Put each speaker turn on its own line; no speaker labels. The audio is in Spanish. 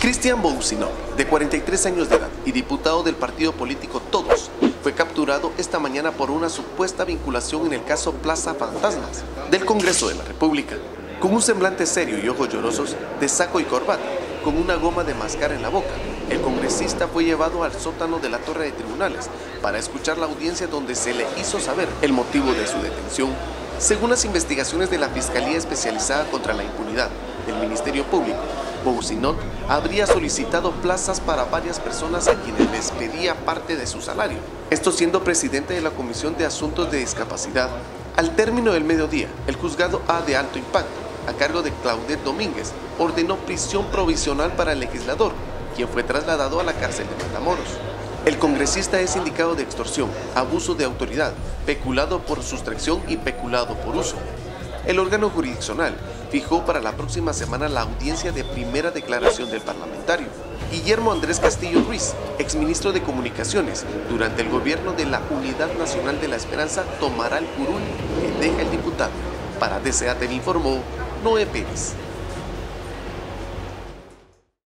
Cristian Bousinó, de 43 años de edad y diputado del partido político Todos, fue capturado esta mañana por una supuesta vinculación en el caso Plaza Fantasmas del Congreso de la República. Con un semblante serio y ojos llorosos, de saco y corbata, con una goma de mascar en la boca, el congresista fue llevado al sótano de la torre de tribunales para escuchar la audiencia donde se le hizo saber el motivo de su detención. Según las investigaciones de la Fiscalía Especializada contra la Impunidad del Ministerio Público, Bousinot habría solicitado plazas para varias personas a quienes les pedía parte de su salario. Esto siendo presidente de la Comisión de Asuntos de Discapacidad. Al término del mediodía, el juzgado A de alto impacto, a cargo de Claudette Domínguez, ordenó prisión provisional para el legislador, quien fue trasladado a la cárcel de Matamoros. El congresista es indicado de extorsión, abuso de autoridad, peculado por sustracción y peculado por uso. El órgano jurisdiccional fijó para la próxima semana la audiencia de primera declaración del parlamentario. Guillermo Andrés Castillo Ruiz, exministro de Comunicaciones, durante el gobierno de la Unidad Nacional de la Esperanza, tomará el curul que deja el diputado. Para DCAT informó Noé Pérez.